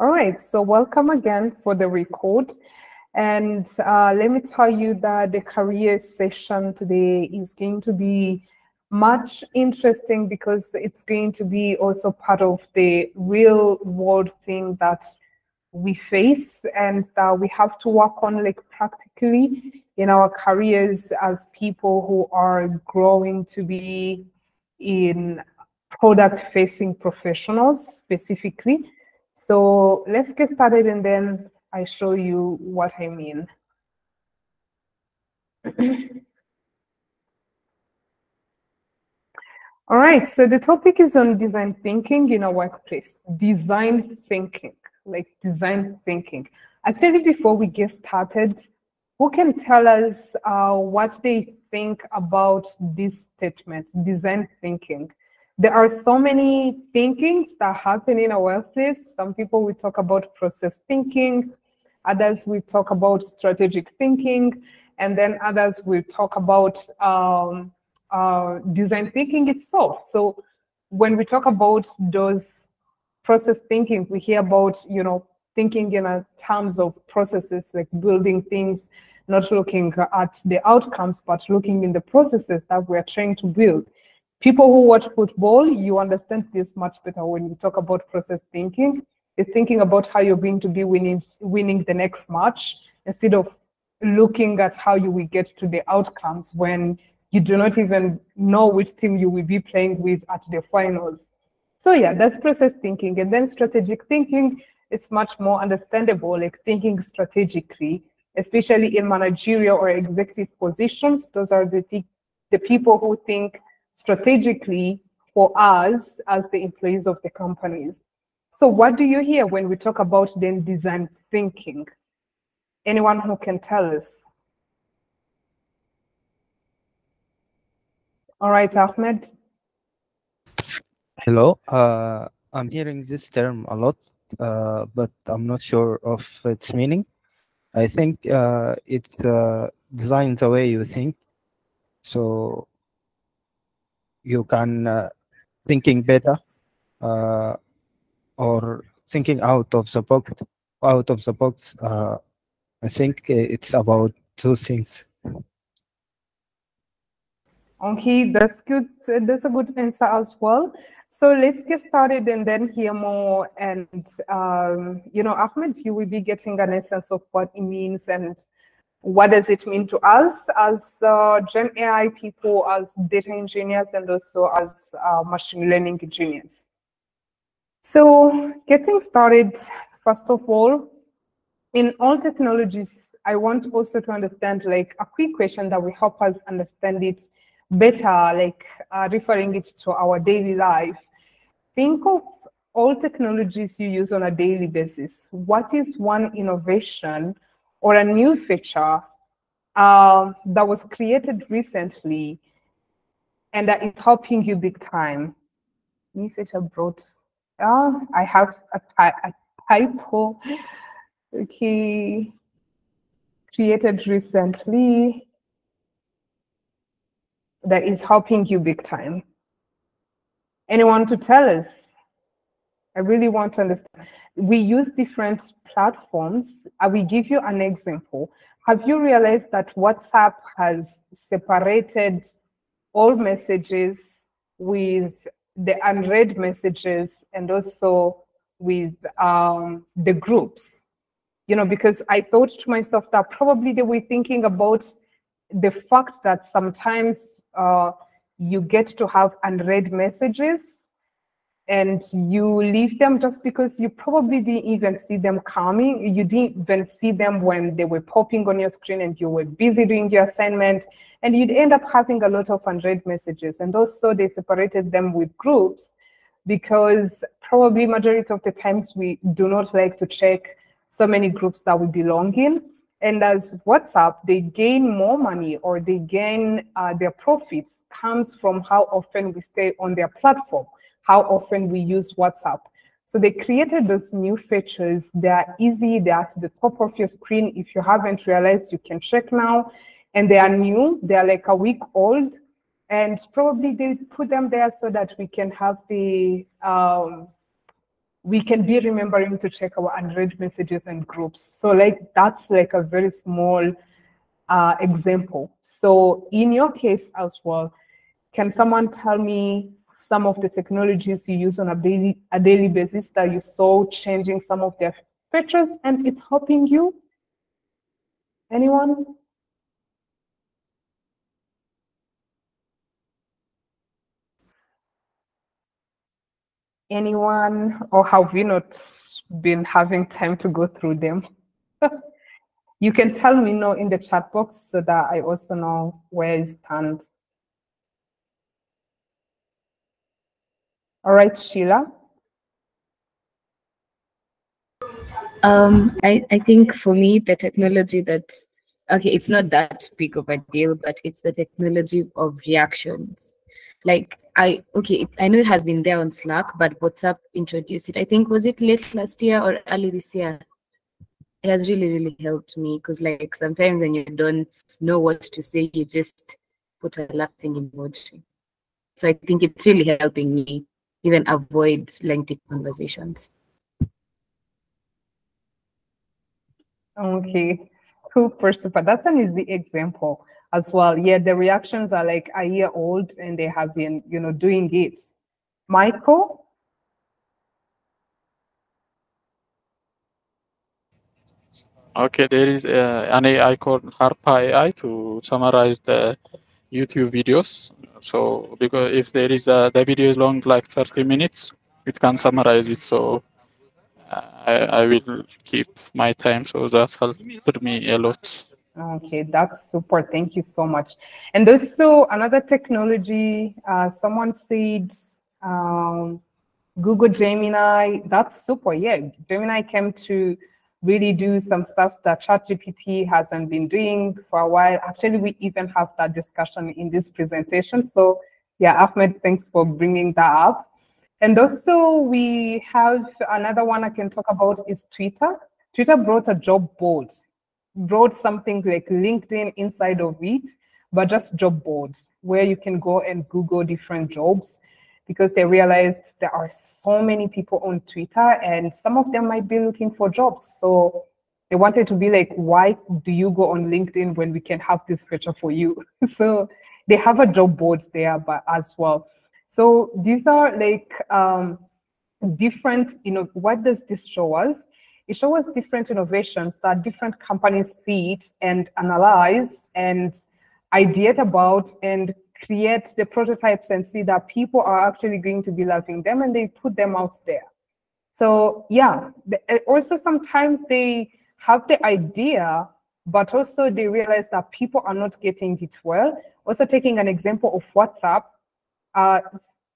All right, so welcome again for the record. And uh, let me tell you that the career session today is going to be much interesting because it's going to be also part of the real world thing that we face and that we have to work on like practically in our careers as people who are growing to be in product facing professionals specifically. So let's get started and then I show you what I mean. All right, so the topic is on design thinking in a workplace. Design thinking, like design thinking. Actually, before we get started, who can tell us uh, what they think about this statement, design thinking? There are so many thinkings that happen in a workplace. Some people will talk about process thinking, others will talk about strategic thinking, and then others will talk about um, uh, design thinking itself. So when we talk about those process thinking, we hear about, you know, thinking in terms of processes like building things, not looking at the outcomes, but looking in the processes that we're trying to build people who watch football, you understand this much better when you talk about process thinking. Is thinking about how you're going to be winning winning the next match instead of looking at how you will get to the outcomes when you do not even know which team you will be playing with at the finals. So yeah, that's process thinking. And then strategic thinking is much more understandable, like thinking strategically, especially in managerial or executive positions. Those are the, the people who think strategically for us as the employees of the companies. So what do you hear when we talk about then design thinking? Anyone who can tell us? All right, Ahmed. Hello. Uh, I'm hearing this term a lot, uh, but I'm not sure of its meaning. I think uh, it's uh, designs the way you think. So you can uh, thinking better uh, or thinking out of the box out of the box uh, i think it's about two things. Okay that's good. That's a good answer as well. So let's get started and then hear more. And um, you know ahmed you will be getting an essence of what it means and what does it mean to us as uh, Gen AI people, as data engineers, and also as uh, machine learning engineers? So getting started, first of all, in all technologies, I want also to understand like a quick question that will help us understand it better, like uh, referring it to our daily life. Think of all technologies you use on a daily basis. What is one innovation or a new feature uh, that was created recently and that is helping you big time. New feature brought, uh, I have a, a typo, okay, created recently that is helping you big time. Anyone to tell us? I really want to understand we use different platforms. I will give you an example. Have you realized that WhatsApp has separated all messages with the unread messages and also with um, the groups? You know, because I thought to myself that probably they were thinking about the fact that sometimes uh, you get to have unread messages and you leave them just because you probably didn't even see them coming. You didn't even see them when they were popping on your screen and you were busy doing your assignment. And you'd end up having a lot of unread messages. And also they separated them with groups because probably majority of the times we do not like to check so many groups that we belong in. And as WhatsApp, they gain more money or they gain uh, their profits comes from how often we stay on their platform how often we use WhatsApp. So they created those new features. They are easy. They're at the top of your screen. If you haven't realized, you can check now. And they are new. They are like a week old. And probably they put them there so that we can have the um, we can be remembering to check our unread messages and groups. So like that's like a very small uh, example. So in your case as well, can someone tell me some of the technologies you use on a daily, a daily basis that you saw changing some of their features and it's helping you? Anyone? anyone or have we not been having time to go through them? you can tell me no in the chat box so that I also know where I stand. All right, Sheila. Um, I, I think for me, the technology that, okay, it's not that big of a deal, but it's the technology of reactions. Like I okay, I know it has been there on Slack, but WhatsApp introduced it. I think was it late last year or early this year. It has really, really helped me because like sometimes when you don't know what to say, you just put a laughing emoji. So I think it's really helping me even avoid lengthy conversations. Okay, super, super. That's an easy example as well. Yeah, the reactions are like a year old and they have been, you know, doing it. Michael? Okay, there is uh, an AI called Harpa AI to summarize the YouTube videos. So because if there is a, the video is long, like 30 minutes, it can summarize it. So uh, I, I will keep my time. So that helped me a lot. Okay, that's super. Thank you so much. And also another technology, uh, someone said um, Google Gemini, that's super. Yeah, Gemini came to really do some stuff that ChatGPT hasn't been doing for a while. Actually, we even have that discussion in this presentation. So yeah, Ahmed, thanks for bringing that up. And also we have another one I can talk about is Twitter. Twitter brought a job board brought something like LinkedIn inside of it, but just job boards where you can go and Google different jobs because they realized there are so many people on Twitter and some of them might be looking for jobs. So they wanted to be like, why do you go on LinkedIn when we can have this feature for you? so they have a job board there but as well. So these are like um, different, you know, what does this show us? it shows us different innovations that different companies see it and analyze and ideate about and create the prototypes and see that people are actually going to be loving them and they put them out there. So yeah, eh, also sometimes they have the idea, but also they realize that people are not getting it well. Also taking an example of WhatsApp, uh,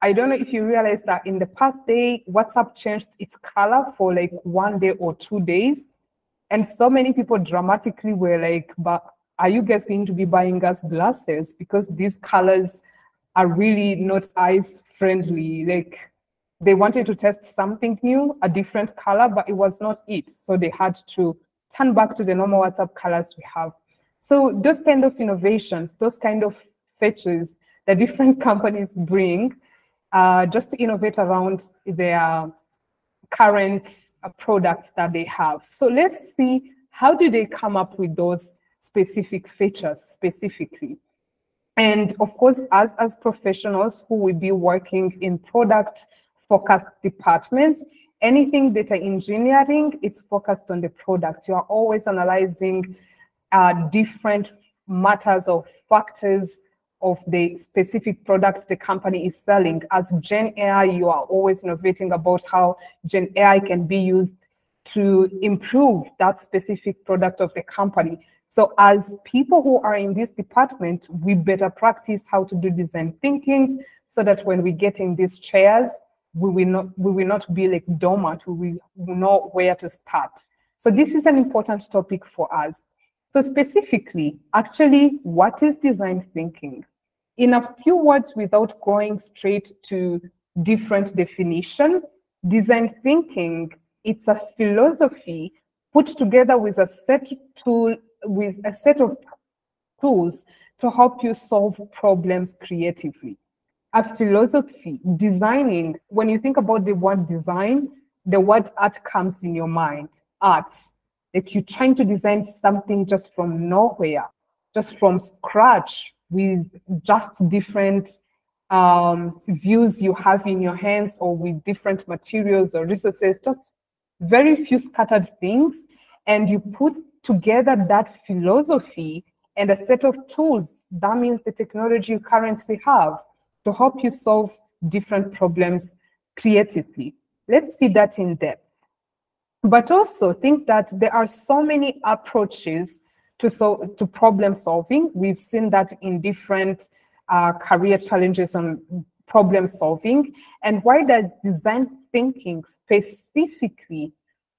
I don't know if you realize that in the past day, WhatsApp changed its color for like one day or two days. And so many people dramatically were like, but are you guys going to be buying us glasses? Because these colors are really not eyes friendly. Like they wanted to test something new, a different color, but it was not it. So they had to turn back to the normal WhatsApp colors we have. So those kind of innovations, those kind of features that different companies bring uh, just to innovate around their current uh, products that they have. So let's see how do they come up with those specific features specifically. And of course, as, as professionals who will be working in product focused departments, anything data engineering, it's focused on the product. You are always analyzing uh, different matters or factors of the specific product the company is selling. As Gen AI, you are always innovating about how Gen AI can be used to improve that specific product of the company. So as people who are in this department, we better practice how to do design thinking so that when we get in these chairs, we will not, we will not be like dormant, we will know where to start. So this is an important topic for us. So specifically, actually, what is design thinking? in a few words without going straight to different definition, design thinking, it's a philosophy put together with a set tool with a set of tools to help you solve problems creatively. A philosophy, designing, when you think about the word design, the word art comes in your mind. Art. Like you're trying to design something just from nowhere, just from scratch with just different um, views you have in your hands or with different materials or resources, just very few scattered things. And you put together that philosophy and a set of tools. That means the technology you currently have to help you solve different problems creatively. Let's see that in depth. But also think that there are so many approaches to, so, to problem solving. We've seen that in different uh, career challenges and problem solving. And why does design thinking specifically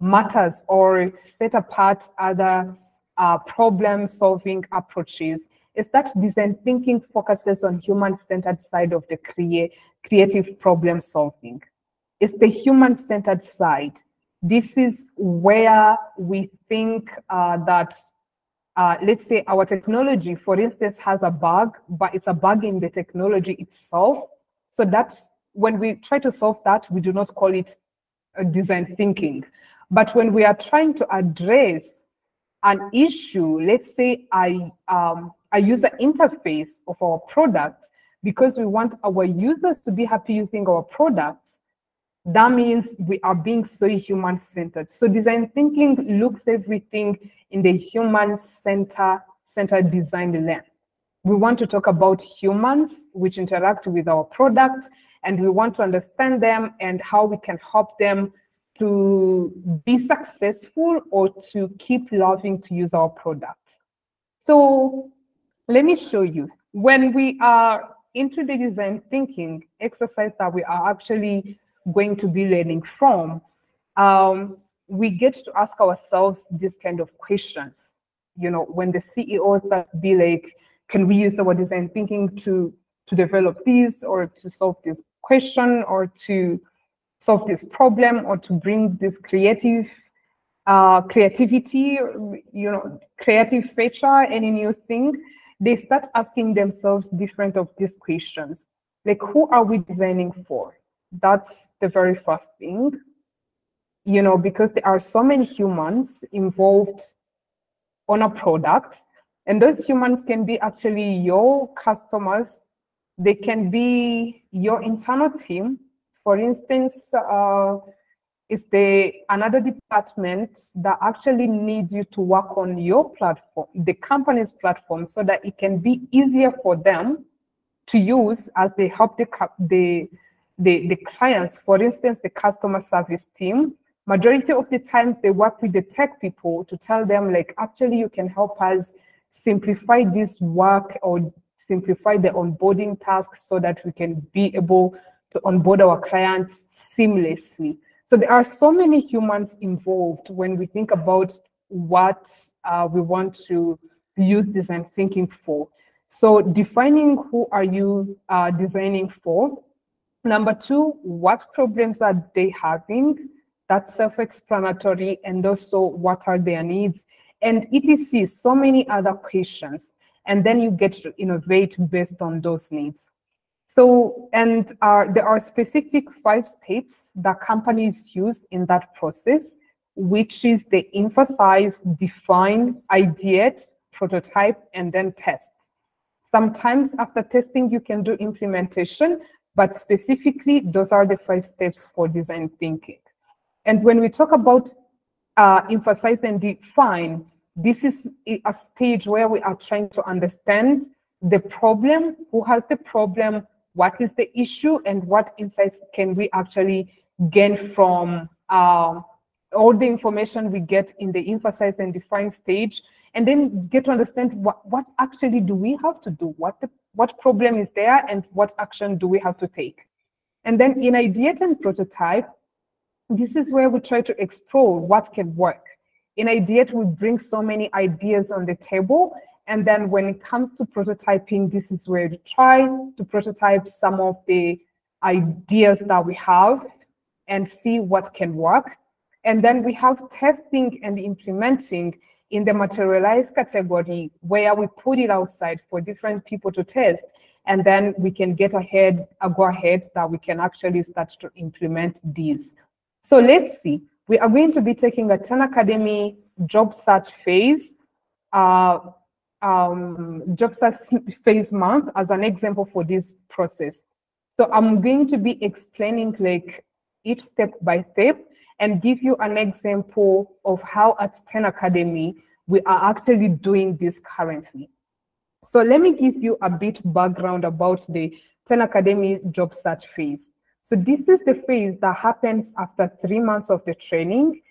matters or set apart other uh, problem solving approaches is that design thinking focuses on human-centered side of the crea creative problem solving. It's the human-centered side. This is where we think uh, that, uh, let's say our technology, for instance, has a bug, but it's a bug in the technology itself. So that's when we try to solve that, we do not call it design thinking. But when we are trying to address an issue, let's say I, um, a user interface of our product, because we want our users to be happy using our products, that means we are being so human centered. So design thinking looks everything in the human center centered design lens. We want to talk about humans which interact with our product and we want to understand them and how we can help them to be successful or to keep loving to use our products. So let me show you. When we are into the design thinking exercise that we are actually going to be learning from, um, we get to ask ourselves these kind of questions. You know, when the CEOs that be like, can we use our design thinking to to develop this or to solve this question or to solve this problem or to bring this creative uh, creativity, you know, creative feature, any new thing, they start asking themselves different of these questions. Like, who are we designing for? That's the very first thing. You know, because there are so many humans involved on a product, and those humans can be actually your customers, they can be your internal team, for instance, uh, is the another department that actually needs you to work on your platform, the company's platform, so that it can be easier for them to use as they help the, the, the, the clients. For instance, the customer service team, majority of the times they work with the tech people to tell them like, actually you can help us simplify this work or simplify the onboarding tasks so that we can be able to onboard our clients seamlessly. So there are so many humans involved when we think about what uh, we want to use design thinking for. So defining who are you uh, designing for. Number two, what problems are they having? That's self-explanatory. And also what are their needs? And etc. So many other questions. And then you get to innovate based on those needs. So, and uh, there are specific five steps that companies use in that process, which is they emphasize, define, ideate, prototype, and then test. Sometimes after testing, you can do implementation, but specifically, those are the five steps for design thinking. And when we talk about uh, emphasize and define, this is a stage where we are trying to understand the problem, who has the problem, what is the issue and what insights can we actually gain from uh, all the information we get in the emphasize and define stage? And then get to understand what, what actually do we have to do? What the, what problem is there and what action do we have to take? And then in ideate and prototype this is where we try to explore what can work. In ideate we bring so many ideas on the table and then when it comes to prototyping, this is where to try to prototype some of the ideas that we have and see what can work. And then we have testing and implementing in the materialized category where we put it outside for different people to test. And then we can get ahead, a go ahead that we can actually start to implement these. So let's see. We are going to be taking a 10 Academy job search phase, uh, um, job search phase month as an example for this process. So I'm going to be explaining like each step by step and give you an example of how at 10 Academy we are actually doing this currently. So let me give you a bit background about the 10 Academy job search phase. So this is the phase that happens after three months of the training.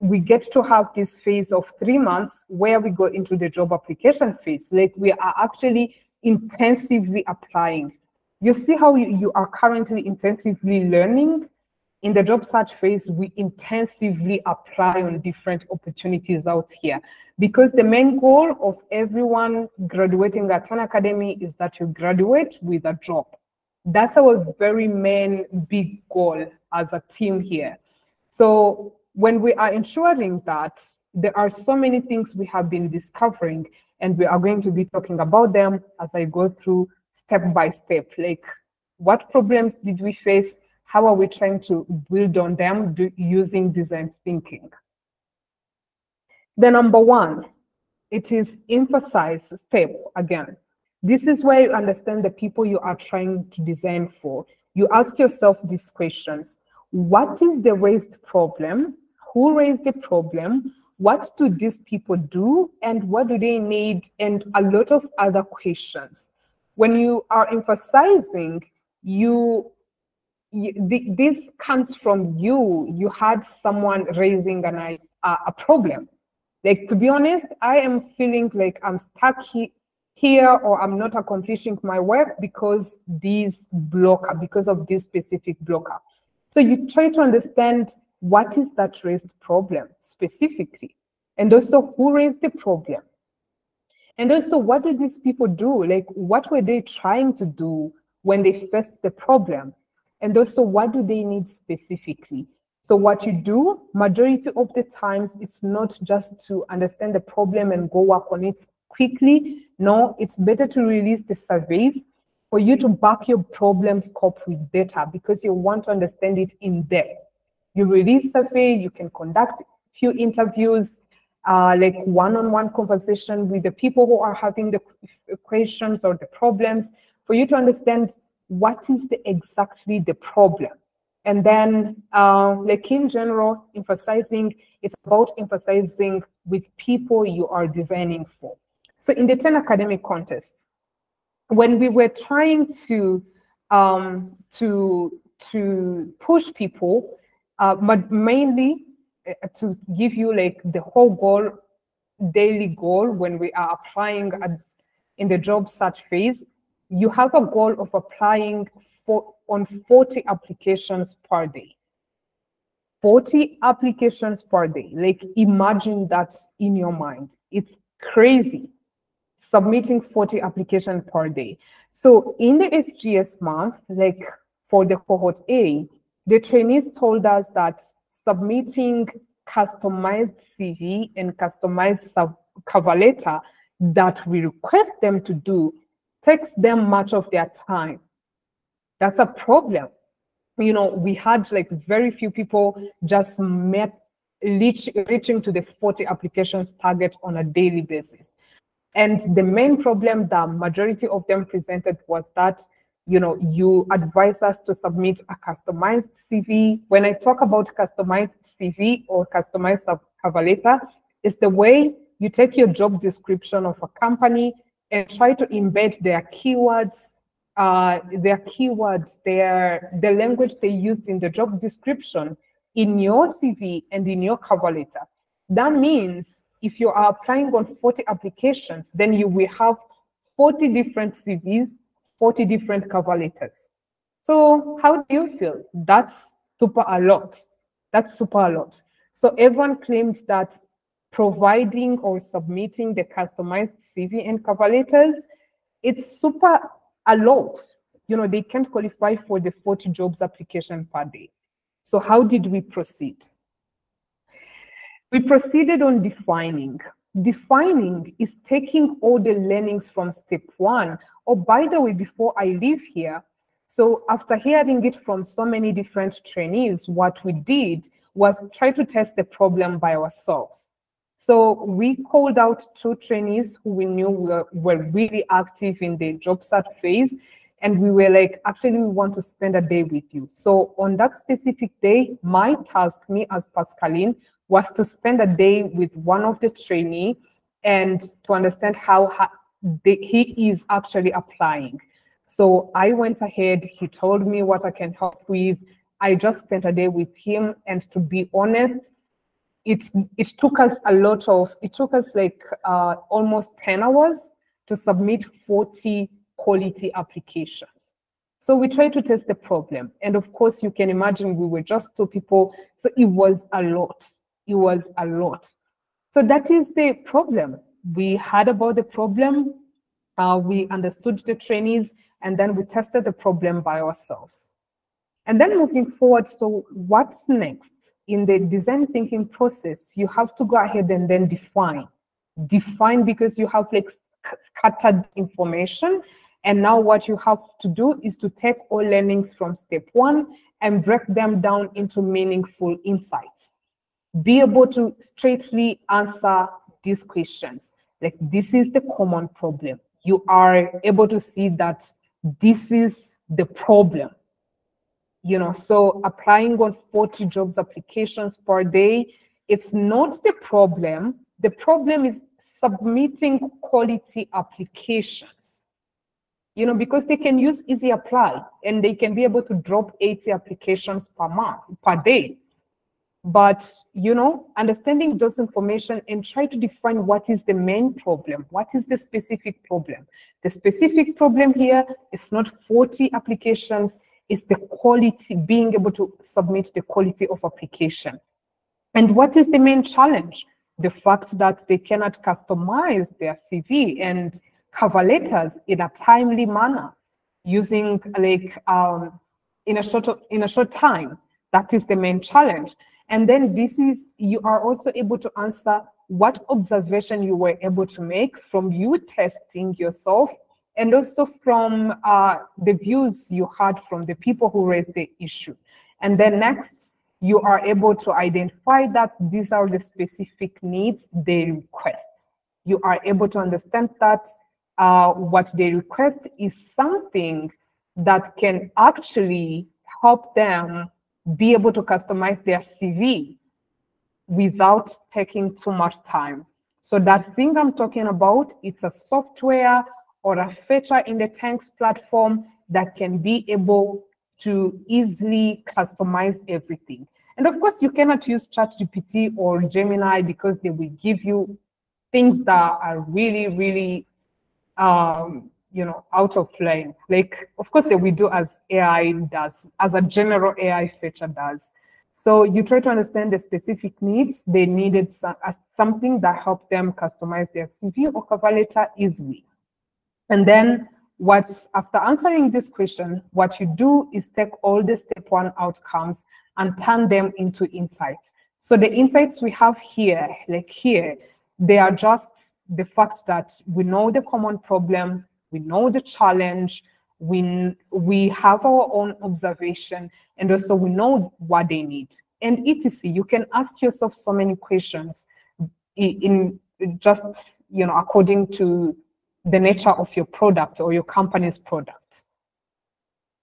We get to have this phase of three months where we go into the job application phase. Like we are actually intensively applying. You see how you, are currently intensively learning in the job search phase, we intensively apply on different opportunities out here because the main goal of everyone graduating at an academy is that you graduate with a job. That's our very main big goal as a team here. So when we are ensuring that there are so many things we have been discovering and we are going to be talking about them as I go through step by step, like what problems did we face how are we trying to build on them do, using design thinking? The number one, it is emphasize step again. This is where you understand the people you are trying to design for. You ask yourself these questions. What is the raised problem? Who raised the problem? What do these people do? And what do they need? And a lot of other questions. When you are emphasizing, you this comes from you. You had someone raising an, uh, a, a problem. Like, to be honest, I am feeling like I'm stuck he, here or I'm not accomplishing my work because this blocker, because of this specific blocker. So you try to understand what is that raised problem specifically, and also who raised the problem. And also, what did these people do? Like, what were they trying to do when they faced the problem? And also, what do they need specifically? So what you do, majority of the times, it's not just to understand the problem and go work on it quickly. No, it's better to release the surveys for you to back your problem scope with data because you want to understand it in depth. You release survey, you can conduct few interviews, uh, like one-on-one -on -one conversation with the people who are having the questions or the problems for you to understand what is the exactly the problem. And then uh, like in general emphasizing it's about emphasizing with people you are designing for. So in the 10 Academy contest when we were trying to um, to to push people uh, but mainly uh, to give you like the whole goal daily goal when we are applying at, in the job search phase you have a goal of applying for, on 40 applications per day. 40 applications per day. Like imagine that in your mind. It's crazy submitting 40 applications per day. So in the SGS month, like for the cohort A, the trainees told us that submitting customized CV and customized cover letter that we request them to do takes them much of their time. That's a problem. You know, we had like very few people just met reach, reaching to the 40 applications target on a daily basis. And the main problem that majority of them presented was that, you know, you advise us to submit a customized CV. When I talk about customized CV or customized cover letter, it's the way you take your job description of a company and try to embed their keywords, uh, their keywords, their the language they used in the job description in your CV and in your cover letter. That means if you are applying on 40 applications, then you will have 40 different CVs, 40 different cover letters. So how do you feel? That's super a lot. That's super a lot. So everyone claimed that providing or submitting the customized CV and cover letters, it's super a lot. You know, they can't qualify for the 40 jobs application per day. So how did we proceed? We proceeded on defining. Defining is taking all the learnings from step one. Oh, by the way, before I leave here, So after hearing it from so many different trainees, what we did was try to test the problem by ourselves. So we called out two trainees who we knew were, were really active in the job search phase. And we were like, actually, we want to spend a day with you. So on that specific day, my task, me as Pascaline, was to spend a day with one of the trainee and to understand how he is actually applying. So I went ahead, he told me what I can help with. I just spent a day with him. And to be honest, it it took us a lot of it took us like uh, almost 10 hours to submit 40 quality applications so we tried to test the problem and of course you can imagine we were just two people so it was a lot it was a lot so that is the problem we heard about the problem uh, we understood the trainees and then we tested the problem by ourselves and then moving forward so what's next in the design thinking process, you have to go ahead and then define. Define because you have like scattered information. And now what you have to do is to take all learnings from step one and break them down into meaningful insights. Be able to straightly answer these questions. Like this is the common problem. You are able to see that this is the problem you know so applying on 40 jobs applications per day it's not the problem the problem is submitting quality applications you know because they can use easy apply and they can be able to drop 80 applications per month per day but you know understanding those information and try to define what is the main problem what is the specific problem the specific problem here is not 40 applications is the quality, being able to submit the quality of application. And what is the main challenge? The fact that they cannot customize their CV and cover letters in a timely manner using like um, in a short in a short time. That is the main challenge. And then this is you are also able to answer what observation you were able to make from you testing yourself and also from uh, the views you had from the people who raised the issue. And then next, you are able to identify that these are the specific needs they request. You are able to understand that uh, what they request is something that can actually help them be able to customize their CV without taking too much time. So that thing I'm talking about, it's a software or a feature in the TenX platform that can be able to easily customize everything. And of course, you cannot use ChatGPT or Gemini because they will give you things that are really, really, um, you know, out of line. Like, of course, that we do as AI does, as a general AI feature does. So you try to understand the specific needs. They needed some uh, something that helped them customize their CV or cover letter easily. And then what's after answering this question, what you do is take all the step one outcomes and turn them into insights. So the insights we have here, like here, they are just the fact that we know the common problem, we know the challenge, we, we have our own observation, and also we know what they need. And etc. You can ask yourself so many questions in, in just, you know, according to the nature of your product or your company's product.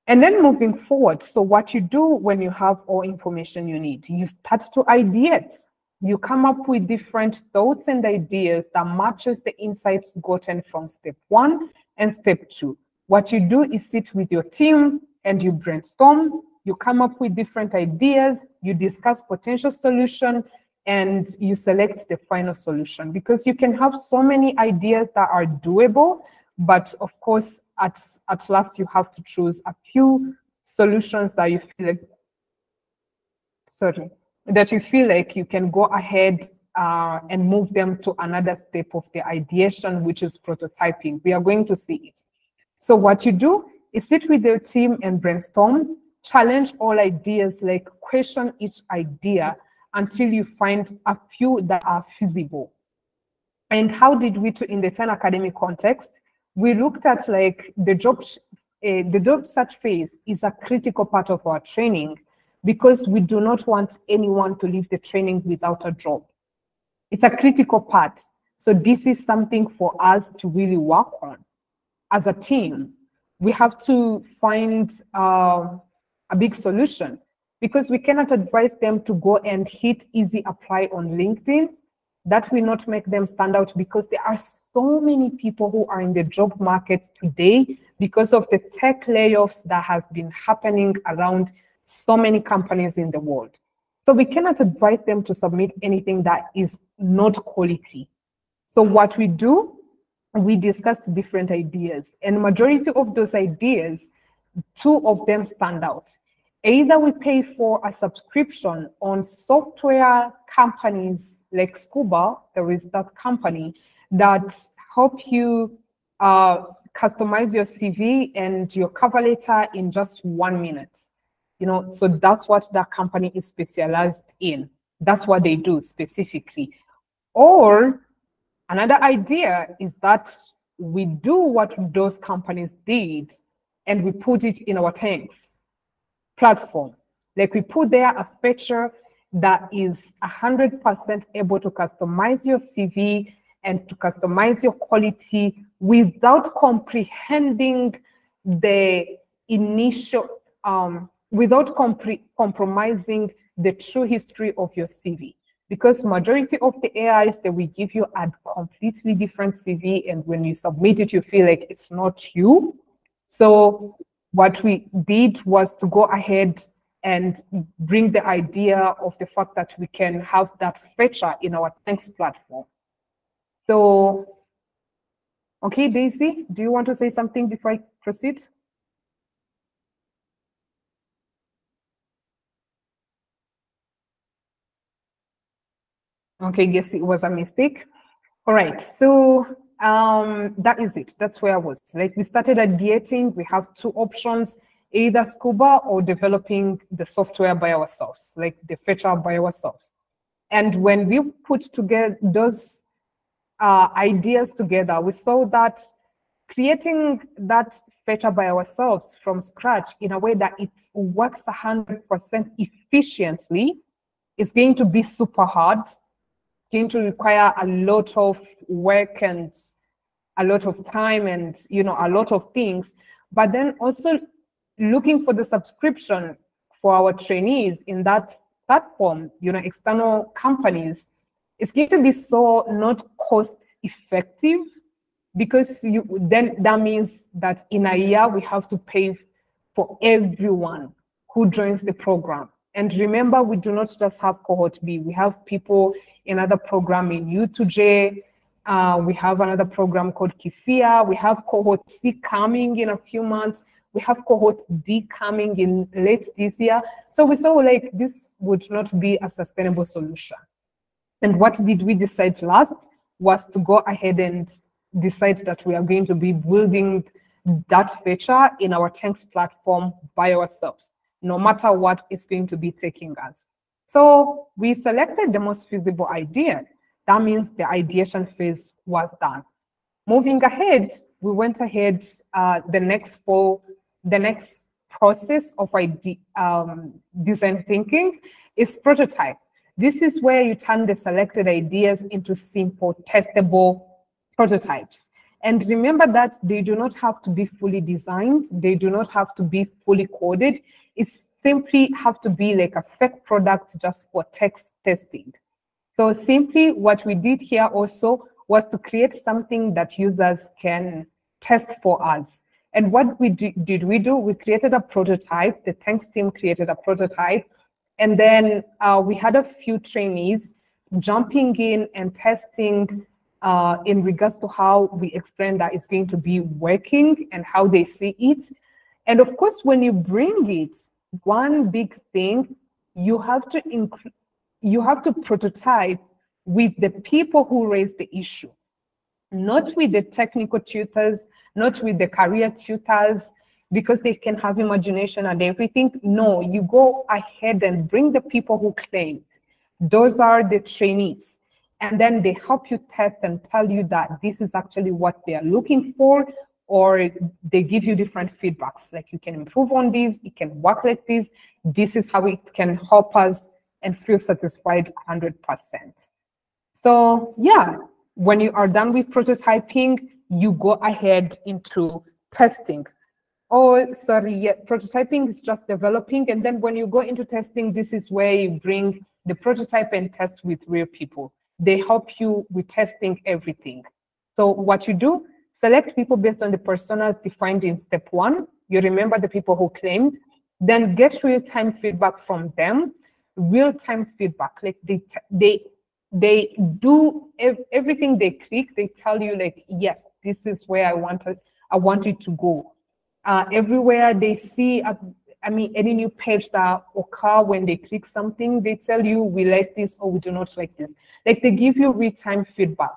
And then moving forward, so what you do when you have all information you need, you start to ideate. You come up with different thoughts and ideas that matches the insights gotten from step one and step two. What you do is sit with your team and you brainstorm, you come up with different ideas, you discuss potential solution, and you select the final solution. Because you can have so many ideas that are doable but of course at at last you have to choose a few solutions that you feel sorry that you feel like you can go ahead uh, and move them to another step of the ideation which is prototyping. We are going to see it. So what you do is sit with your team and brainstorm. Challenge all ideas like question each idea until you find a few that are feasible. And how did we, in the 10 Academy context, we looked at like the job the job search phase is a critical part of our training because we do not want anyone to leave the training without a job. It's a critical part. So this is something for us to really work on as a team. We have to find uh, a big solution because we cannot advise them to go and hit easy apply on LinkedIn. That will not make them stand out because there are so many people who are in the job market today because of the tech layoffs that has been happening around so many companies in the world. So we cannot advise them to submit anything that is not quality. So what we do, we discuss different ideas and majority of those ideas, two of them stand out. Either we pay for a subscription on software companies like Scuba, there is that company that help you uh, customize your CV and your cover letter in just one minute. You know, so that's what that company is specialized in. That's what they do specifically. Or another idea is that we do what those companies did and we put it in our TenX platform. Like we put there a feature that is 100% able to customize your CV and to customize your quality without comprehending the initial um, without compromising the true history of your CV. Because majority of the AIs that we give you a completely different CV, and when you submit it, you feel like it's not you. So what we did was to go ahead and bring the idea of the fact that we can have that feature in our TenX platform. So, okay, Daisy, do you want to say something before I proceed? Okay, guess it was a mistake. All right, so um, that is it. That's where I was. Like we started ideating, we have two options, either Scuba or developing the software by ourselves, like the feature by ourselves. And when we put together those uh, ideas together, we saw that creating that feature by ourselves from scratch in a way that it works 100% efficiently is going to be super hard going to require a lot of work and a lot of time and you know a lot of things. But then also looking for the subscription for our trainees in that platform you know external companies it's going to be so not cost effective because you then that means that in a year we have to pay for everyone who joins the program. And remember we do not just have cohort b we have people another program in U2J. Uh, we have another program called Kifiya. We have cohort C coming in a few months. We have cohort D coming in late this year. So we saw like this would not be a sustainable solution. And what did we decide last was to go ahead and decide that we are going to be building that feature in our TenX platform by ourselves, no matter what it's going to be taking us. So we selected the most feasible idea. That means the ideation phase was done. Moving ahead, we went ahead, uh, the next for the next process of ide um, design thinking is prototype. This is where you turn the selected ideas into simple testable prototypes. And remember that they do not have to be fully designed. They do not have to be fully coded. It's simply have to be like a fake product just for text testing. So simply what we did here also was to create something that users can test for us. And what we did we do? We created a prototype. The TenX team created a prototype. And then uh, we had a few trainees jumping in and testing uh, in regards to how we explain that it's going to be working and how they see it. And of course, when you bring it one big thing you have to include you have to prototype with the people who raise the issue. Not with the technical tutors not with the career tutors because they can have imagination and everything. No you go ahead and bring the people who claimed those are the trainees. And then they help you test and tell you that this is actually what they are looking for or they give you different feedbacks like you can improve on this it can work like this this is how it can help us and feel satisfied 100% so yeah when you are done with prototyping you go ahead into testing. Oh sorry yeah prototyping is just developing and then when you go into testing this is where you bring the prototype and test with real people. They help you with testing everything. So what you do select people based on the personas defined in step one you remember the people who claimed then get real-time feedback from them real-time feedback like they they they do ev everything they click they tell you like yes this is where i want to i want it to go uh, everywhere they see, uh, I mean, any new page that occur when they click something, they tell you we like this or we do not like this. Like they give you real-time feedback.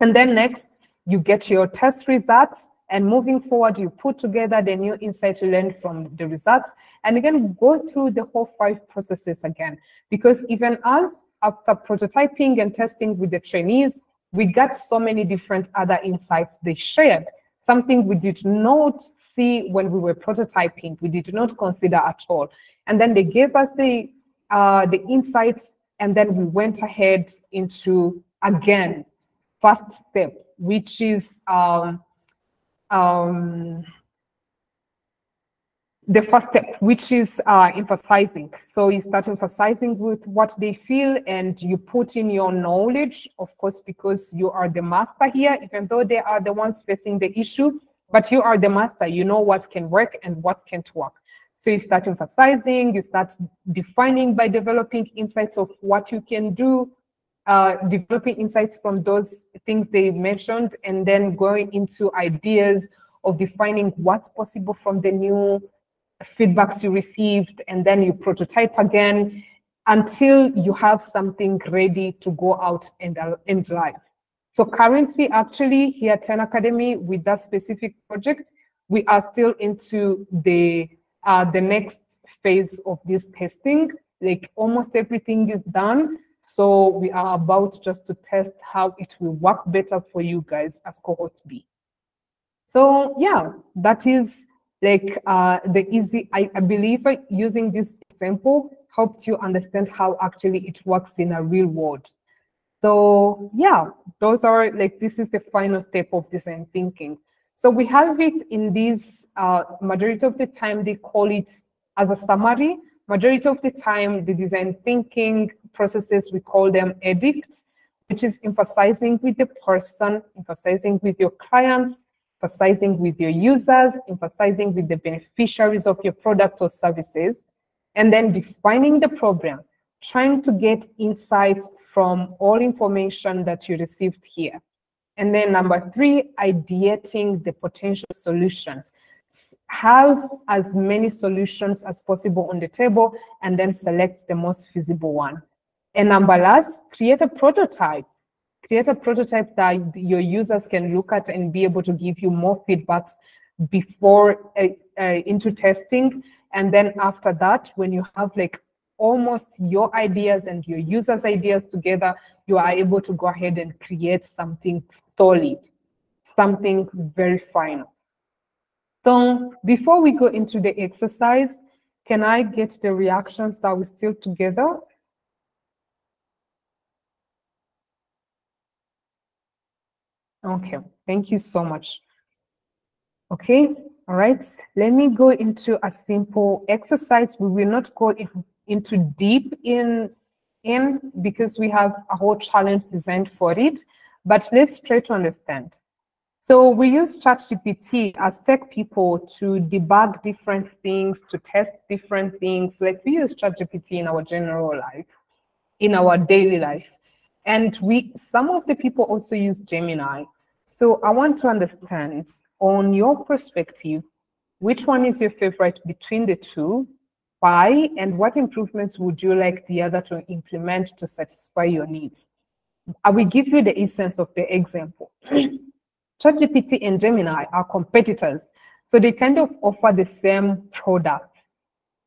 And then next, you get your test results and moving forward, you put together the new insight you learned from the results and again, go through the whole five processes again. Because even us, after prototyping and testing with the trainees, we got so many different other insights they shared something we did not see when we were prototyping, we did not consider at all. And then they gave us the, uh, the insights, and then we went ahead into, again, first step, which is um, um, the first step, which is uh, emphasizing. So you start emphasizing with what they feel and you put in your knowledge, of course, because you are the master here, even though they are the ones facing the issue, but you are the master. You know what can work and what can't work. So you start emphasizing, you start defining by developing insights of what you can do, uh, developing insights from those things they mentioned, and then going into ideas of defining what's possible from the new feedbacks you received, and then you prototype again until you have something ready to go out and, uh, and live. So currently, actually, here at 10 Academy, with that specific project, we are still into the uh, the next phase of this testing. Like almost everything is done. So we are about just to test how it will work better for you guys as cohort B. So yeah, that is like uh, the easy, I, I believe using this example helped you understand how actually it works in a real world. So yeah, those are like, this is the final step of design thinking. So we have it in this, uh, majority of the time they call it as a summary. Majority of the time, the design thinking processes, we call them edicts, which is emphasizing with the person, emphasizing with your clients, emphasizing with your users, emphasizing with the beneficiaries of your product or services, and then defining the problem, trying to get insights from all information that you received here. And then number three, ideating the potential solutions. Have as many solutions as possible on the table and then select the most feasible one. And number last, create a prototype create a prototype that your users can look at and be able to give you more feedbacks before uh, uh, into testing. And then after that, when you have like almost your ideas and your users' ideas together, you are able to go ahead and create something solid, something very final. So before we go into the exercise, can I get the reactions that we still together? Okay, thank you so much. Okay, all right, let me go into a simple exercise. We will not go in, into deep in, in because we have a whole challenge designed for it, but let's try to understand. So we use ChatGPT as tech people to debug different things, to test different things. Like we use ChatGPT in our general life, in our daily life. And we some of the people also use Gemini. So I want to understand, on your perspective, which one is your favorite between the two? Why and what improvements would you like the other to implement to satisfy your needs? I will give you the essence of the example. ChatGPT and Gemini are competitors, so they kind of offer the same product.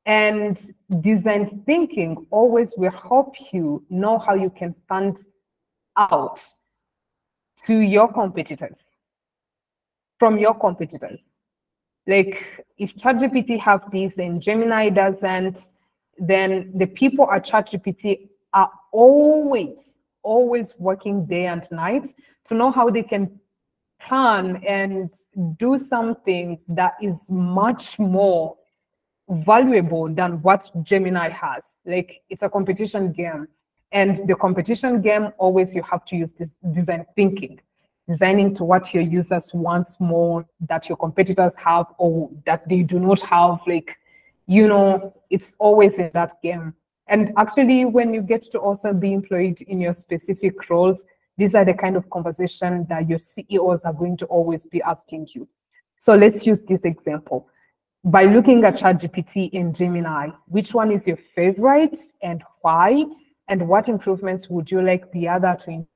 And design thinking always will help you know how you can stand out to your competitors. from your competitors. Like if ChatGPT have this and Gemini doesn't, then the people at ChatGPT are always, always working day and night to know how they can plan and do something that is much more valuable than what Gemini has. Like it's a competition game. And the competition game, always you have to use this design thinking, designing to what your users want more that your competitors have or that they do not have. Like, you know, it's always in that game. And actually, when you get to also be employed in your specific roles, these are the kind of conversation that your CEOs are going to always be asking you. So let's use this example. By looking at ChatGPT and Gemini, which one is your favorite and why? And what improvements would you like the other to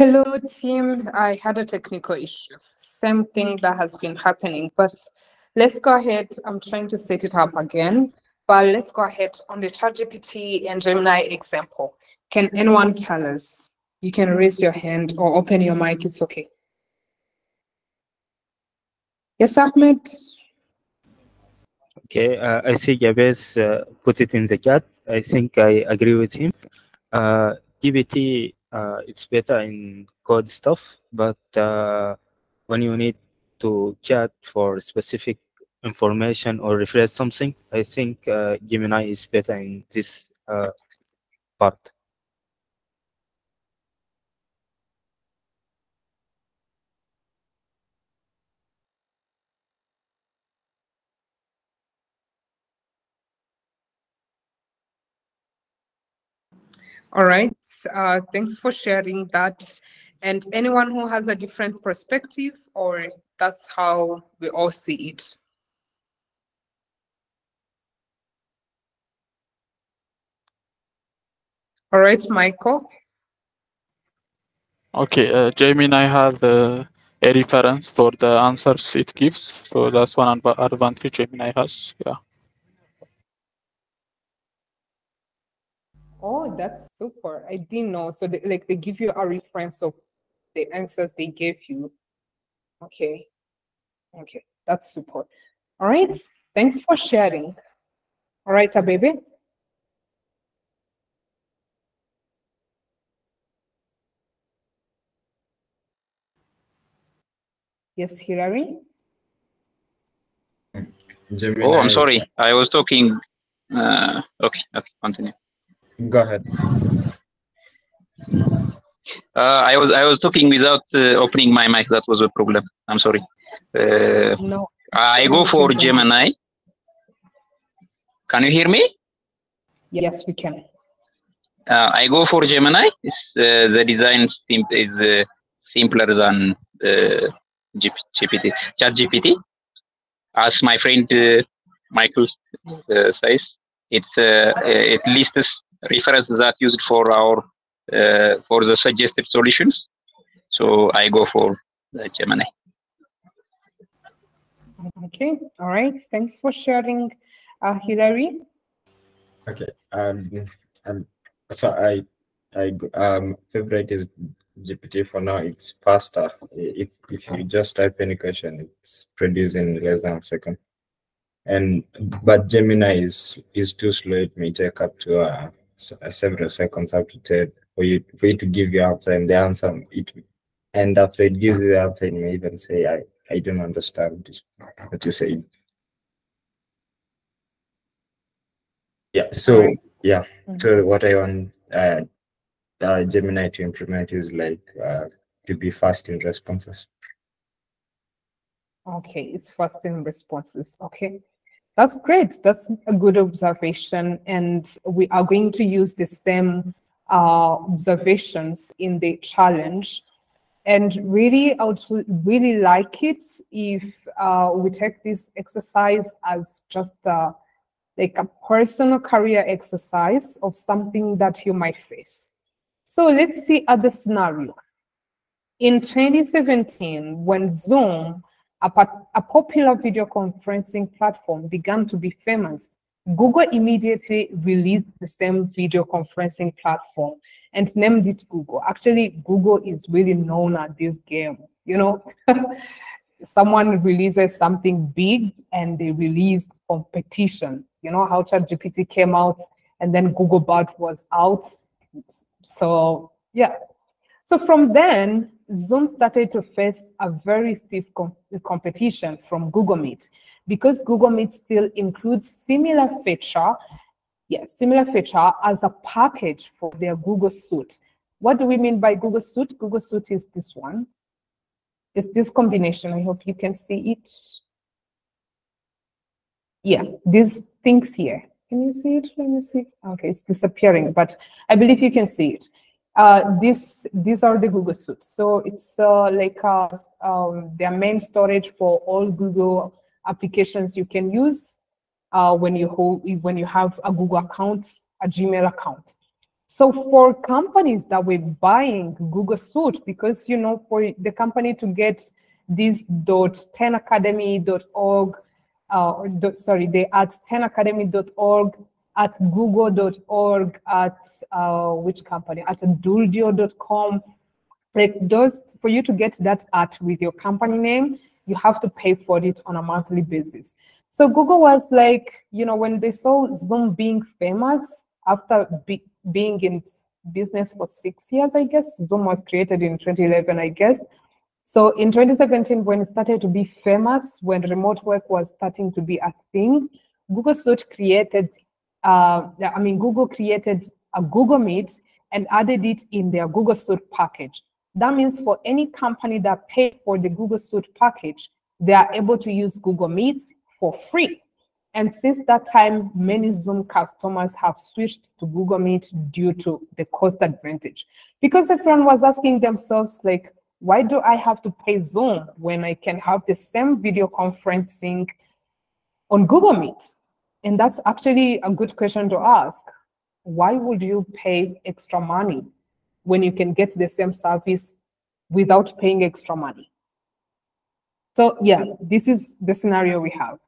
Hello, team. I had a technical issue. Same thing that has been happening, but let's go ahead. I'm trying to set it up again, but let's go ahead on the ChatGPT and Gemini example. Can anyone tell us? You can raise your hand or open your mic. It's okay. Yes, Ahmed. Okay, uh, I see Jabez uh, put it in the chat. I think I agree with him. Uh, GPT uh, it's better in code stuff, but uh, when you need to chat for specific information or refresh something, I think uh, Gemini is better in this uh, part. All right. Uh, thanks for sharing that. And anyone who has a different perspective, or that's how we all see it. All right, Michael. Okay, uh, Gemini has uh, a reference for the answers it gives. So that's one advantage Gemini has. Yeah. Oh, that's super. I didn't know. So they, like they give you a reference of the answers they gave you. Okay. Okay. That's super. All right. Thanks for sharing. All right, baby. Yes, Hilary. Oh, I'm sorry. I was talking. Uh, okay. Okay. Continue. Go ahead. Uh, I was I was talking without uh, opening my mic. That was a problem. I'm sorry. Uh, no. I go for Gemini. Can you hear me? Yes, we can. Uh, I go for Gemini. Uh, the design is uh, simpler than GPT, ChatGPT. As my friend Michael says, it's it lists references that used for our uh, for the suggested solutions. So I go for the Gemini. Okay, all right. Thanks for sharing, uh, Hilary. Okay, um, um, so I, I, um, favorite is GPT for now, it's faster. If if you just type any question, it's produced in less than a second. And but Gemini is is too slow. It may take up to uh, several seconds up to ten for you for you to give your answer, and the answer it and after it gives you the answer, it may even say, "I I don't understand what you're saying. Yeah. So yeah. So what I want uh, uh, Gemini to implement is like uh, to be fast in responses. Okay, it's fast in responses. Okay, that's great. That's a good observation, and we are going to use the same uh, observations in the challenge. And really, I would really like it if uh, we take this exercise as just uh, like a personal career exercise of something that you might face. So let's see other scenario. In 2017, when Zoom, a, a popular video conferencing platform, began to be famous, Google immediately released the same video conferencing platform and named it Google. Actually, Google is really known at this game. You know, someone releases something big and they release competition. You know how ChatGPT came out and then Google Bard was out. So yeah. So from then, Zoom started to face a very stiff com competition from Google Meet because Google Meet still includes similar feature, yes, similar feature as a package for their Google Suite. What do we mean by Google Suite? Google Suite is this one. It's this combination. I hope you can see it. Yeah, these things here. Can you see it? Let me see. Okay, it's disappearing, but I believe you can see it. Uh, this, these are the Google Suites. So it's uh, like uh, um, their main storage for all Google applications you can use uh, when you hold, when you have a Google account, a Gmail account. So for companies that were buying Google Suite, because you know, for the company to get this .10academy.org uh, sorry, they at 10academy.org, at google.org, at uh, which company, at duldio.com. Like those, for you to get that at with your company name, you have to pay for it on a monthly basis. So Google was like, you know, when they saw Zoom being famous after be, being in business for six years, I guess, Zoom was created in 2011, I guess. So in 2017, when it started to be famous, when remote work was starting to be a thing, Google Suite created, uh, I mean, Google created a Google Meet and added it in their Google Suite package. That means for any company that paid for the Google Suite package, they are able to use Google Meet for free. And since that time, many Zoom customers have switched to Google Meet due to the cost advantage. Because everyone was asking themselves, like, why do I have to pay Zoom when I can have the same video conferencing on Google Meet? And that's actually a good question to ask. Why would you pay extra money when you can get the same service without paying extra money? So yeah, this is the scenario we have.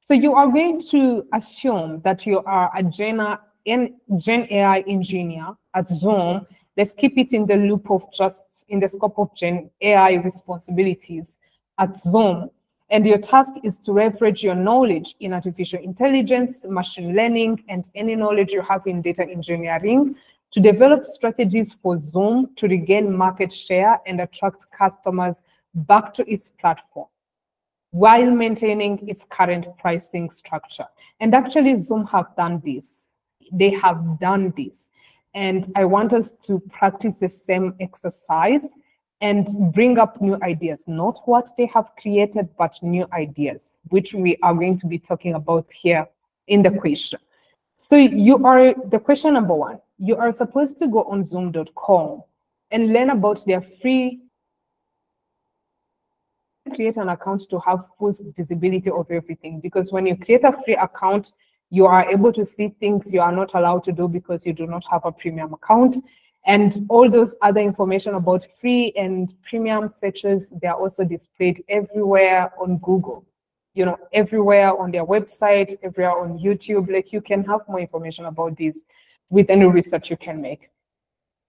So you are going to assume that you are a Gen, AI engineer at Zoom let's keep it in the loop of just in the scope of Gen AI responsibilities at Zoom. And your task is to leverage your knowledge in artificial intelligence, machine learning, and any knowledge you have in data engineering to develop strategies for Zoom to regain market share and attract customers back to its platform while maintaining its current pricing structure. And actually, Zoom have done this. They have done this. And I want us to practice the same exercise and bring up new ideas, not what they have created, but new ideas, which we are going to be talking about here in the question. So you are, the question number one, you are supposed to go on zoom.com and learn about their free create an account to have full visibility of everything because when you create a free account you are able to see things you are not allowed to do because you do not have a premium account. And all those other information about free and premium features, they are also displayed everywhere on Google. You know, everywhere on their website, everywhere on YouTube. Like you can have more information about this with any research you can make.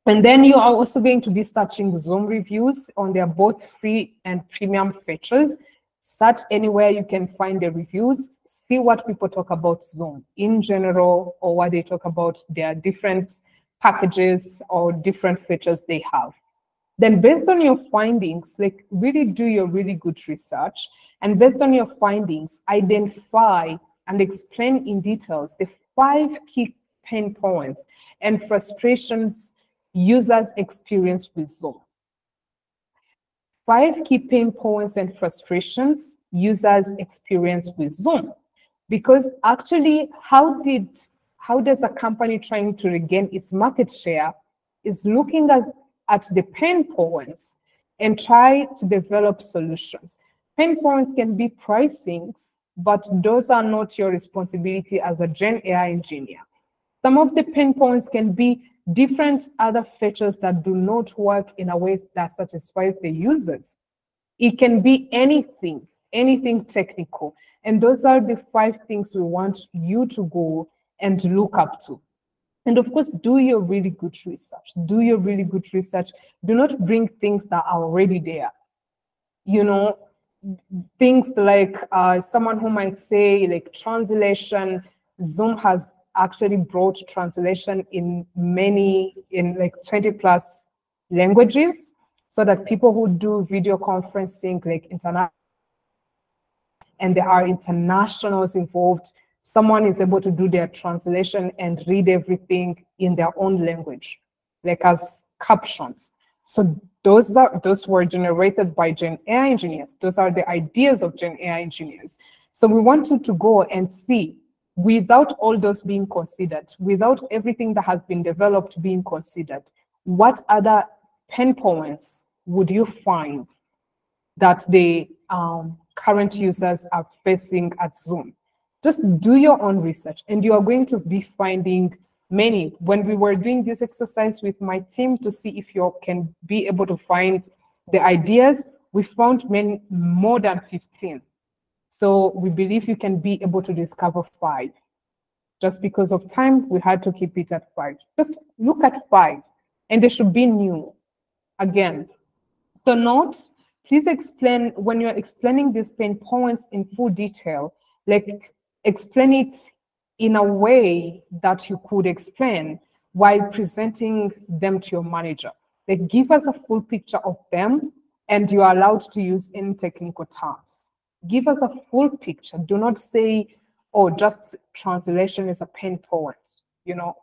And then you are also going to be searching Zoom reviews on their both free and premium features. Search anywhere you can find the reviews, see what people talk about Zoom in general or what they talk about their different packages or different features they have. Then based on your findings, like really do your really good research. And based on your findings, identify and explain in details the five key pain points and frustrations users experience with Zoom. Five key pain points and frustrations users experience with Zoom. Because actually, how did how does a company trying to regain its market share is looking at, at the pain points and try to develop solutions. Pain points can be pricings, but those are not your responsibility as a Gen AI engineer. Some of the pain points can be different other features that do not work in a way that satisfies the users. It can be anything, anything technical. And those are the five things we want you to go and look up to. And of course, do your really good research. Do your really good research. Do not bring things that are already there. You know, things like uh, someone who might say like translation, Zoom has actually brought translation in many, in like 20 plus languages so that people who do video conferencing like international and there are internationals involved, someone is able to do their translation and read everything in their own language, like as captions. So those are those were generated by Gen AI engineers. Those are the ideas of Gen AI engineers. So we want you to go and see without all those being considered, without everything that has been developed being considered, what other pain points would you find that the um, current users are facing at Zoom? Just do your own research and you are going to be finding many. When we were doing this exercise with my team to see if you can be able to find the ideas, we found many more than 15. So we believe you can be able to discover five. Just because of time, we had to keep it at five. Just look at five, and they should be new. Again, so notes, please explain, when you're explaining these pain points in full detail, like explain it in a way that you could explain while presenting them to your manager. They give us a full picture of them and you are allowed to use any technical terms. Give us a full picture. Do not say, oh, just translation is a pain point, you know,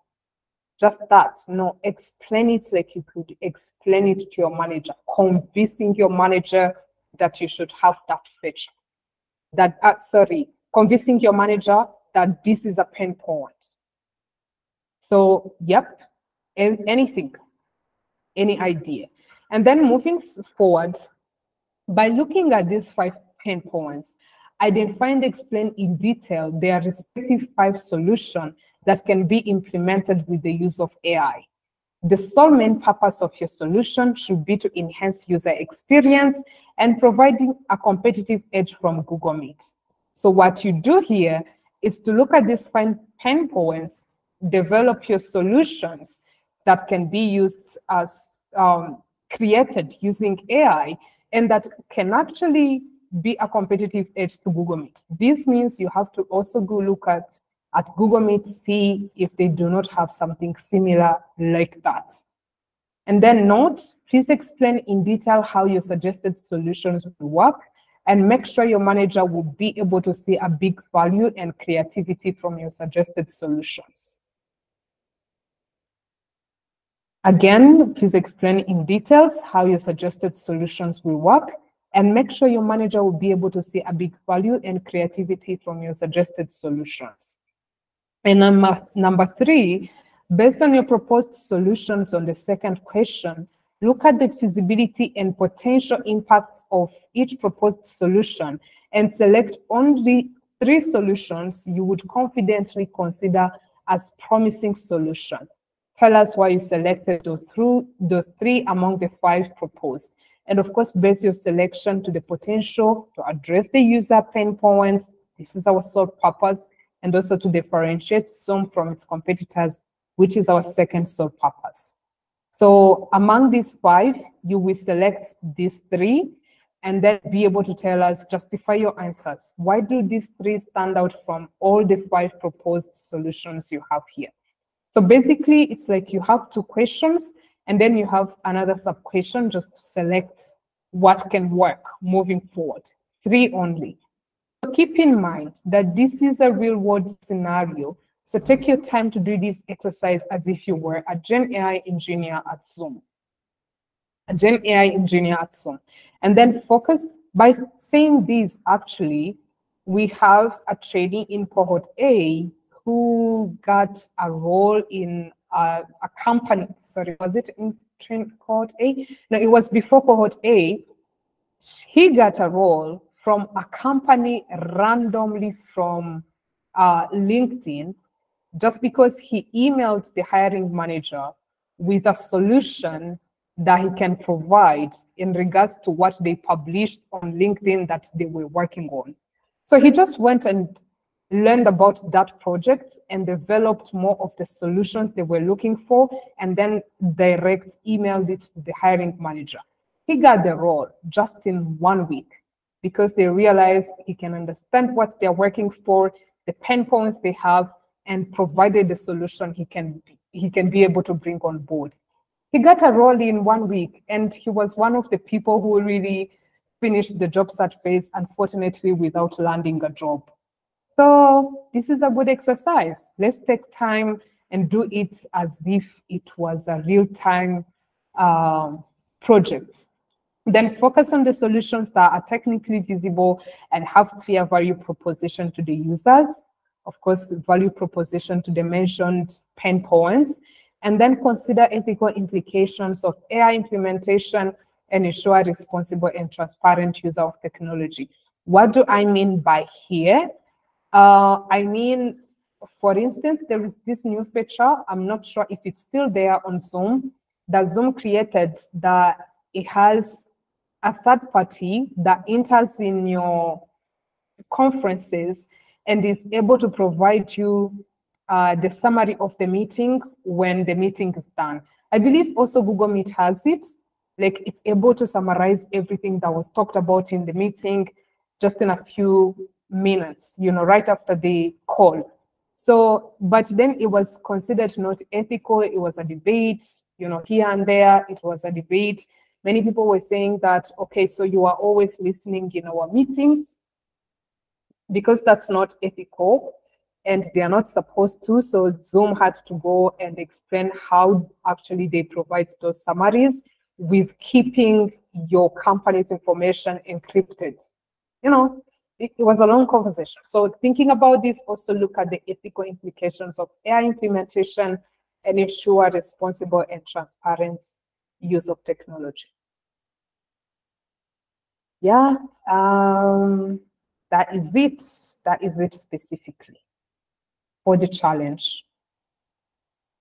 just that. No, explain it like you could explain it to your manager, convincing your manager that you should have that feature. That, uh, sorry, convincing your manager that this is a pain point. So, yep, anything, any idea. And then moving forward, by looking at these five pain points, identify and explain in detail their respective five solutions that can be implemented with the use of AI. The sole main purpose of your solution should be to enhance user experience and providing a competitive edge from Google Meet. So what you do here is to look at these fine pain points, develop your solutions that can be used as um, created using AI and that can actually be a competitive edge to Google Meet. This means you have to also go look at, at Google Meet, see if they do not have something similar like that. And then note, please explain in detail how your suggested solutions will work and make sure your manager will be able to see a big value and creativity from your suggested solutions. Again, please explain in details how your suggested solutions will work and make sure your manager will be able to see a big value and creativity from your suggested solutions. And number, number three, based on your proposed solutions on the second question, look at the feasibility and potential impacts of each proposed solution and select only three solutions you would confidently consider as promising solution. Tell us why you selected those three among the five proposed. And of course, base your selection to the potential to address the user pain points. This is our sole purpose. And also to differentiate Zoom from its competitors, which is our second sole purpose. So among these five, you will select these three and then be able to tell us, justify your answers. Why do these three stand out from all the five proposed solutions you have here? So basically, it's like you have two questions and then you have another sub question just to select what can work moving forward. Three only. So keep in mind that this is a real world scenario. So take your time to do this exercise as if you were a Gen AI engineer at Zoom. A Gen AI engineer at Zoom. And then focus by saying this, actually, we have a trainee in cohort A who got a role in a, a company. Sorry, was it in train cohort A? No, it was before cohort A. He got a role from a company randomly from uh, LinkedIn just because he emailed the hiring manager with a solution that he can provide in regards to what they published on LinkedIn that they were working on. So he just went and learned about that project and developed more of the solutions they were looking for and then direct emailed it to the hiring manager. He got the role just in one week because they realized he can understand what they're working for, the pain points they have, and provided the solution he can he can be able to bring on board. He got a role in one week, and he was one of the people who really finished the job search phase, unfortunately, without landing a job. So this is a good exercise. Let's take time and do it as if it was a real-time um, project. Then focus on the solutions that are technically visible and have clear value proposition to the users. Of course, value proposition to the mentioned pain points. And then consider ethical implications of AI implementation and ensure responsible and transparent use of technology. What do I mean by here? Uh, I mean, for instance, there is this new feature. I'm not sure if it's still there on Zoom that Zoom created that it has a third party that enters in your conferences and is able to provide you uh, the summary of the meeting when the meeting is done. I believe also Google Meet has it, like it's able to summarize everything that was talked about in the meeting just in a few minutes, you know, right after the call. So, but then it was considered not ethical. It was a debate, you know, here and there, it was a debate. Many people were saying that, okay, so you are always listening in our meetings because that's not ethical and they are not supposed to. So Zoom had to go and explain how actually they provide those summaries with keeping your company's information encrypted. You know, it, it, was a long conversation. So thinking about this, also look at the ethical implications of AI implementation and ensure responsible and transparent use of technology. Yeah, um, that is it. That is it specifically for the challenge.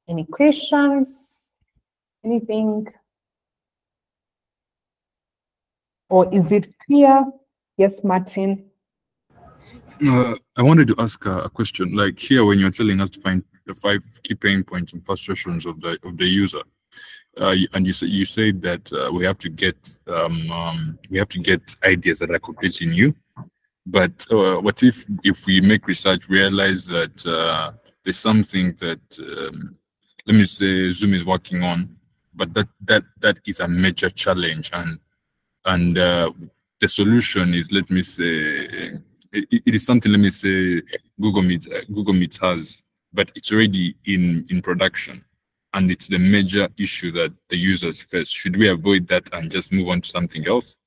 Any questions? Anything? Or is it clear? Yes, Martin. Uh, I wanted to ask a, a, question. Like here, when you're telling us to find the five key pain points and frustrations of the of the user, uh, and you say you said that uh, we have to get um, um, we have to get ideas that are completely new. But uh, what if if we make research realize that uh, there's something that um, let me say Zoom is working on, but that that that is a major challenge, and and uh, the solution is let me say it, it is something let me say Google Meet uh, Google Meet has, but it's already in in production, and it's the major issue that the users face. Should we avoid that and just move on to something else?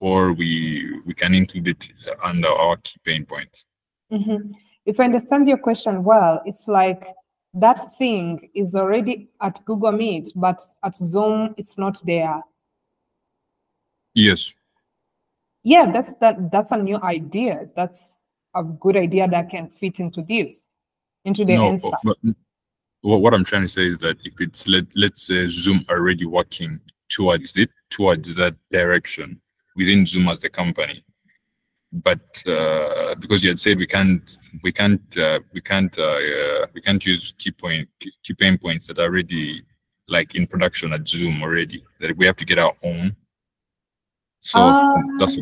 Or we we can include it under our key pain points. Mm-hmm. If I understand your question well, it's like that thing is already at Google Meet, but at Zoom it's not there. Yes. Yeah, that's that. That's a new idea. That's a good idea that can fit into this, into the no, answer. But what I'm trying to say is that if it's let let's say Zoom already working towards it towards that direction, within Zoom as the company. But uh, because you had said we can't, we can't, uh, we can't, uh, uh we can't use key point, key pain points that are already like in production at Zoom already? That we have to get our own. So Um, that's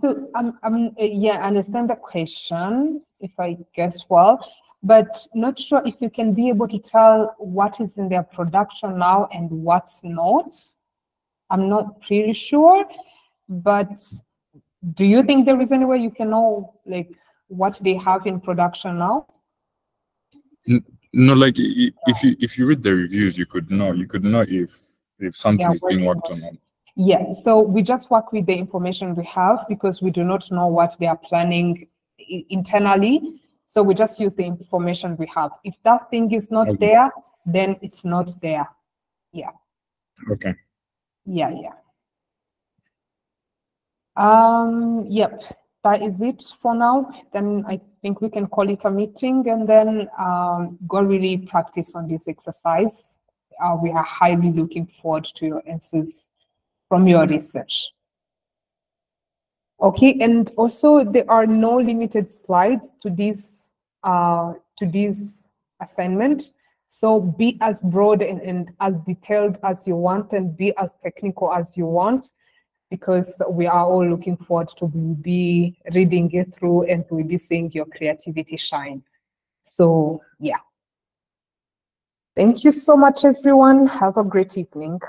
So um, um, uh, yeah, I understand the question, if I guess well, but not sure if you can be able to tell what is in their production now and what's not. I'm not pretty sure, but do you think there is any way you can know like what they have in production now? no like if you if you read the reviews, you could know you could know if if something Yeah, is being worked on. Yeah, so we just work with the information we have because we do not know what they are planning internally. So we just use the information we have. If that thing is not Okay. there, then it's not there. Yeah. Okay. Yeah, yeah. Um, yep, that is it for now. Then I think we can call it a meeting and then um, go really practice on this exercise. Uh, we are highly looking forward to your answers from your research. Okay, and also there are no limited slides to this uh, to this assignment. So be as broad and, and as detailed as you want and be as technical as you want because we are all looking forward to be reading it through and we'll be seeing your creativity shine. So yeah. Thank you so much, everyone. Have a great evening.